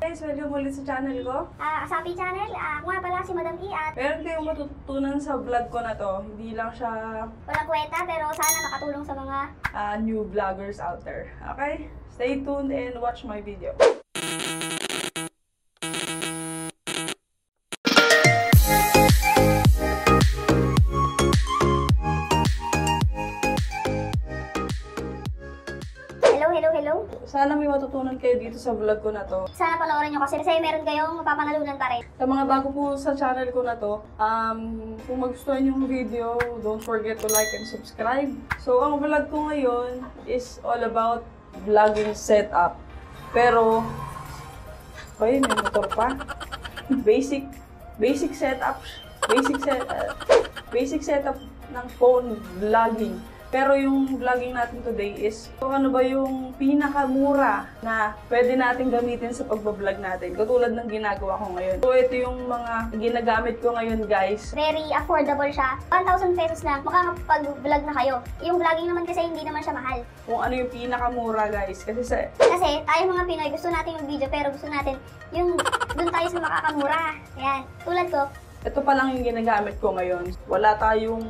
Guys, welcome ulit sa channel ko. Ah, sa ating channel, ah, ako nga pala si Madam E at Meron kayong matututunan sa vlog ko na to. Hindi lang siya walang kwenta pero sana makatulong sa mga ah, new vloggers out there. Okay? Stay tuned and watch my video. Sana may matutunan kayo dito sa vlog ko na to. Sana panoorin nyo kasi kasi meron kayong mapapanalunan pa rin. Sa mga bago po sa channel ko na to, um, kung magustuhan yung video, don't forget to like and subscribe. So, ang vlog ko ngayon is all about vlogging setup. Pero, ay, may motor pa. Basic, basic setup, basic set, uh, basic setup ng phone vlogging. Pero yung vlogging natin today is kung ano ba yung pinakamura na pwede natin gamitin sa pagbablog natin. Katulad ng ginagawa ko ngayon. So ito yung mga ginagamit ko ngayon guys. Very affordable siya. 1,000 pesos lang, makakapag-vlog na kayo. Yung vlogging naman kasi hindi naman siya mahal. Kung ano yung pinakamura guys. Kasi sa, Kasi tayo mga Pinoy, gusto natin yung video pero gusto natin yung dun tayo sa makakamura. Ayan, tulad ko, ito pa lang yung ginagamit ko ngayon. Wala tayong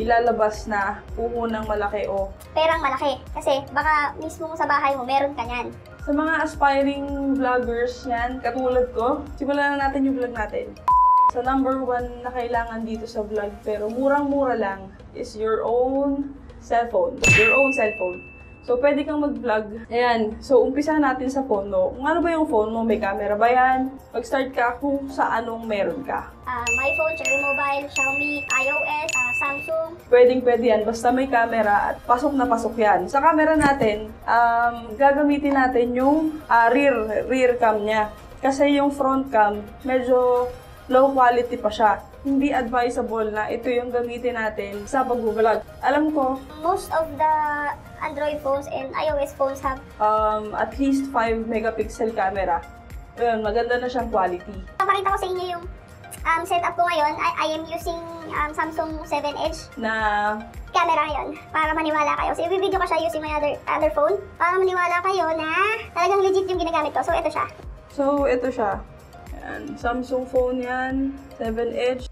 ilalabas na puhunang malaki o perang malaki. Kasi baka mismo sa bahay mo, meron ka niyan. Sa mga aspiring vloggers yan, katulad ko, simulan na natin yung vlog natin. Sa number one na kailangan dito sa vlog, pero murang-mura lang, is your own cellphone. Your own cellphone. So, pwede kang mag-vlog. Ayan. So, umpisa natin sa phone mo. Kung ano ba yung phone mo, may camera ba yan? Mag-start ka kung sa anong meron ka. Ah, my phone, Cherry Mobile, Xiaomi, iOS, ah, Samsung, Pwedeng pwede yan, basta may camera at pasok na pasok yan. Sa camera natin, um, gagamitin natin yung ah, rear, rear cam niya. Kasi yung front cam, medyo low quality pa siya. Hindi advisable na ito yung gamitin natin sa pag-vlog. Alam ko, most of the Android phones and iOS phones have um, at least 5 megapixel camera. Ayun, maganda na siyang quality. Papakita ko sa inyo yung um, setup ko ngayon. I, I am using um, Samsung 7 Edge Na camera ngayon para maniwala kayo. So, i-video ko siya using my other, other phone para maniwala kayo na talagang legit yung ginagamit ko. So, ito siya. So, ito siya. Ayan, Samsung phone yan, 7 Edge.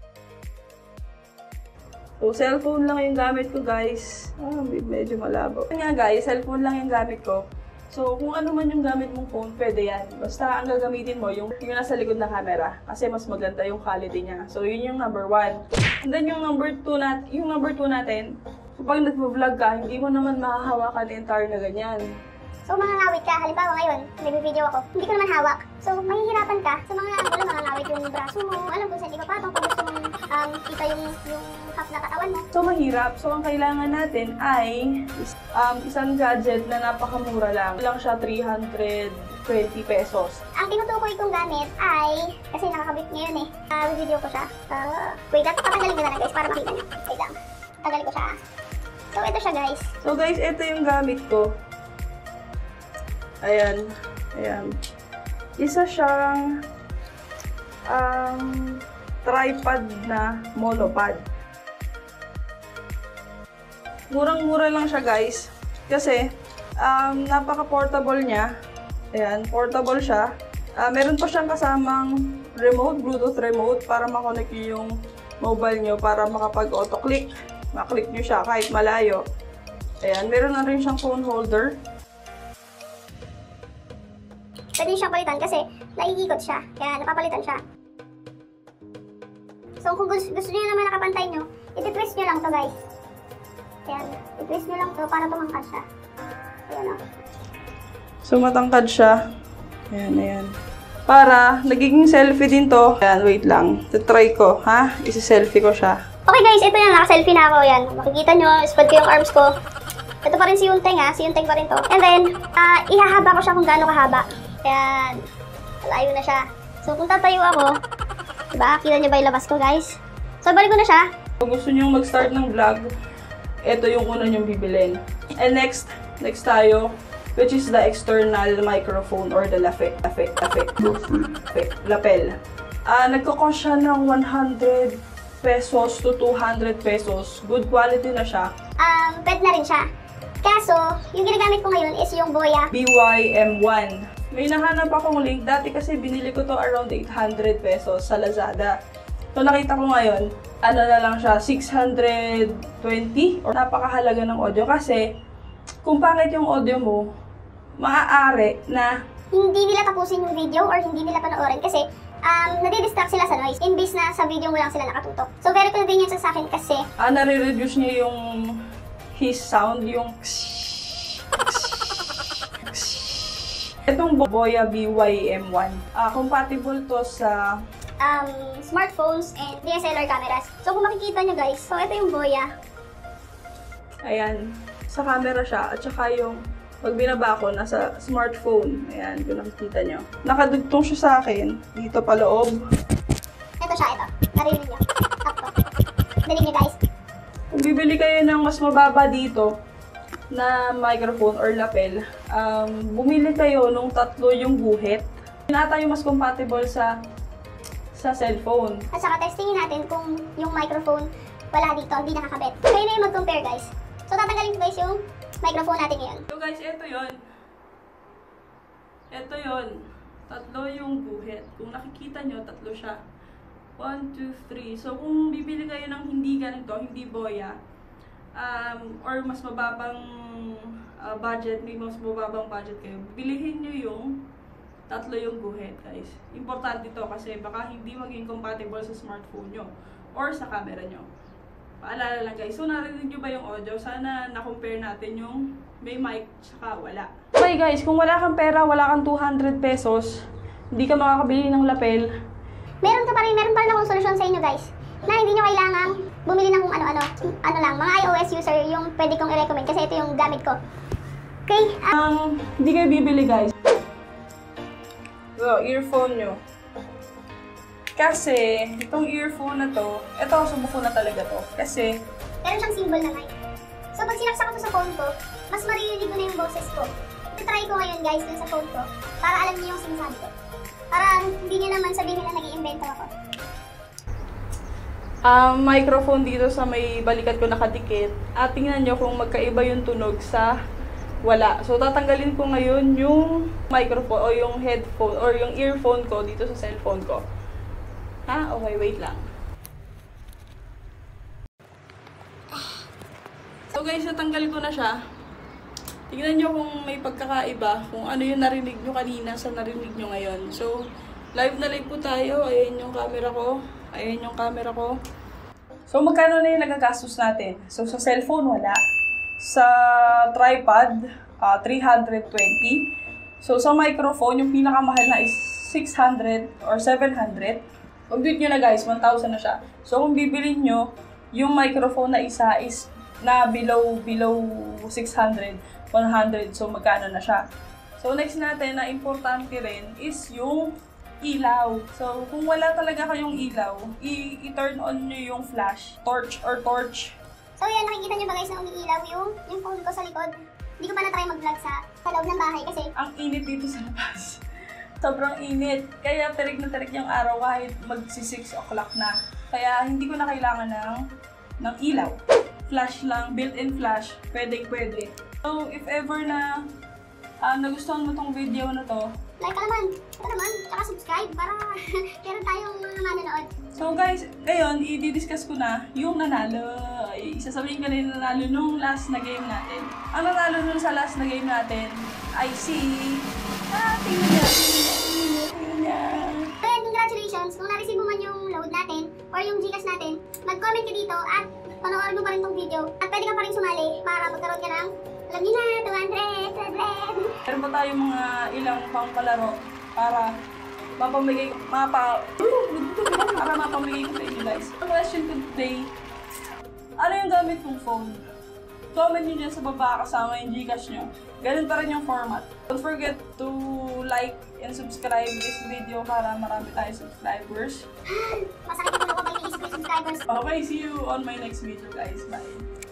So, cellphone lang yung gamit ko, guys. Ah, med- medyo malabo. Yan nga, guys, cellphone lang yung gamit ko. So, kung ano man yung gamit mong phone, pwede yan. Basta ang gagamitin mo, yung, yung nasa likod na camera. Kasi mas maganda yung quality niya. So, yun yung number one. And then, yung number two, nat yung number two natin, kapag nag-vlog ka, hindi mo naman mahahawakan entire na ganyan. So, mangangawit ka. Halimbawa ngayon, nag-video ako. Hindi ko naman hawak. So, mahihirapan ka sa mga wala mangangawit yung braso mo. Alam kung saan ipapatong pag gusto mong um, kita yung, yung half na katawan mo. So, mahirap. So, ang kailangan natin ay um, isang gadget na napakamura lang. Lang siya 320 pesos. Ang tinutukoy kong gamit ay, kasi nakakabit ngayon eh. Uh, video ko siya. Uh, wait, dapat tatanggalin ko na lang guys para makita niyo. Wait lang. Tanggalin ko siya. So, ito siya guys. So, guys, ito yung gamit ko. Ayan. Ayan. Isa siyang um, tripod na monopod. Murang-mura lang siya, guys. Kasi, um, napaka-portable niya. Ayan, portable siya. Ah, meron pa siyang kasamang remote, Bluetooth remote para makonect yung mobile nyo para makapag-auto-click. Maklik nyo siya kahit malayo. Ayan, meron na rin siyang phone holder. Pwede siyang palitan kasi naiikot siya. Kaya napapalitan siya. So kung gusto, gusto niyo naman nakapantay nyo, iti-twist nyo lang to guys. Ayan. I-twist nyo lang to para tumangkad siya. Ayan o. So, matangkad siya. Ayan, ayan. Para, nagiging selfie din to. Ayan, wait lang. Try ko, ha? Isi-selfie ko siya. Okay guys, ito yan. Naka-selfie na ako. Yan. Makikita nyo, spread ko yung arms ko. Ito pa rin si Yunteng ha. Si Yunteng pa rin to. And then, ah, ihahaba ko siya kung gaano kahaba. Ayan. Malayo na siya. So kung tatayo ako, diba? Kita nyo ba yung labas ko guys? So balik ko na siya. Kung gusto nyo mag-start ng vlog, ito yung una nyong bibilin. And next, next tayo, which is the external microphone or the lafe, lafe, lafe, lafe, lapel. Ah, nagko-cost siya ng 100 pesos to 200 pesos. Good quality na siya. Um, pet na rin siya. Kaso, yung ginagamit ko ngayon is yung Boya BYM1. May nahanap akong link. Dati kasi binili ko to around 800 pesos sa Lazada. So nakita ko ngayon, ano na lang siya, 620 or napakahalaga ng audio kasi kung pangit yung audio mo, maaari na Hindi nila tapusin yung video or hindi nila panoorin kasi um, nadidistract sila sa noise. Imbis na sa video mo lang sila nakatutok. So, very convenient sa akin kasi ah, nare-reduce niya yung his sound, yung Itong Boya BYM1, ah, compatible to sa um, smartphones and DSLR cameras. So, kung makikita nyo guys, so ito yung Boya. Ayan, sa camera siya, at saka yung pag binaba ko, nasa smartphone. Ayan, kung nakikita nyo. Nakadugtong siya sa akin, dito pa loob. Ito siya, ito. Narinig nyo. Up to. Narinig nyo guys. Kung bibili kayo ng mas mababa dito, na microphone or lapel, um, bumili kayo nung tatlo yung guhit. Nata yung mas compatible sa sa cellphone. At saka testingin natin kung yung microphone wala dito, hindi nakakabit. Kayo na yung mag-compare guys. So, tatanggalin ko guys yung microphone natin ngayon. So guys, eto yon. Eto yon. Tatlo yung guhit. Kung nakikita nyo, tatlo siya. 1, 2, 3. So kung bibili kayo ng hindi ganito, hindi boya, um, or mas mababang uh, budget, may mas mababang budget kayo, bilihin nyo yung tatlo yung guhit, guys. Importante to kasi baka hindi maging compatible sa smartphone nyo or sa camera nyo. Paalala lang guys, so narinig nyo ba yung audio? Sana na-compare natin yung may mic tsaka wala. Okay guys, kung wala kang pera, wala kang 200 pesos, hindi ka makakabili ng lapel, Meron ka pa rin, meron pa rin akong solusyon sa inyo guys. Na hindi nyo kailangan bumili ng kung ano-ano. Ano lang, mga iOS user yung pwede kong i-recommend kasi ito yung gamit ko. Okay? ah, ang hindi kayo bibili guys. So, earphone nyo. Kasi, itong earphone na to, ito, subuko na talaga to. Kasi, meron siyang symbol na mic. So pag sinaksak ko to sa phone ko, mas maririnig ko na yung boses ko. Try ko ngayon guys dun sa phone ko para alam niyo yung sinasabi ko. Para hindi niyo naman sabihin na nag-iimbento ako. Ang microphone dito sa may balikat ko nakadikit, at tingnan nyo kung magkaiba yung tunog sa wala. So, tatanggalin ko ngayon yung microphone o yung headphone or yung earphone ko dito sa cellphone ko. Ha? Okay, wait lang. So guys, natanggal ko na siya. Tingnan nyo kung may pagkakaiba, kung ano yung narinig nyo kanina sa narinig nyo ngayon. So, live na live po tayo. Ayan yung camera ko. Ayan yung camera ko. So, magkano na yung nagagastos natin? So, sa cellphone, wala. Sa tripod, ah, 320. So, sa microphone, yung pinakamahal na is 600 or 700. Compute nyo na guys, 1,000 na siya. So, kung bibili nyo, yung microphone na isa is na below below 600, 100. So, magkano na siya. So, next natin na importante rin is yung ilaw. So, kung wala talaga kayong ilaw, i-turn on nyo yung flash, torch or torch. So yan, nakikita niyo ba guys na umiilaw yung, yung phone ko sa likod? Hindi ko pa na-try mag-vlog sa, sa loob ng bahay kasi Ang init dito sa labas. Sobrang init. Kaya tirik na tirik yung araw kahit magsi 6 o'clock na. Kaya hindi ko na kailangan ng, ng ilaw. Flash lang, built-in flash. Pwede, pwede. So, if ever na ah, nagustuhan mo tong video na to, like ka naman, ito naman, tsaka subscribe para meron tayong mga manonood. So guys, ngayon, i-discuss ko na yung nanalo. Isasabihin ko na yung nanalo nung last na game natin. Ang nanalo nung sa last na game natin ay si... Ah, tingnan niya, tingnan niya, tingnan congratulations! Kung na-receive mo man yung load natin or yung Gcash natin, mag-comment ka dito at panoorin mo pa rin tong video. At pwede ka pa rin sumali para magkaroon ka ng, niyo na, 200, 200. Meron pa tayong mga ilang pang palaro para mapamigay, mapa, para mapamigay ko sa inyo guys. Question ko today, ano yung gamit kong phone? Comment nyo dyan sa baba kasama yung Gcash nyo. Ganun pa rin yung format. Don't forget to like and subscribe this video para marami tayong subscribers. Masakit ko, may ko yung subscribers. Okay, see you on my next video guys. Bye!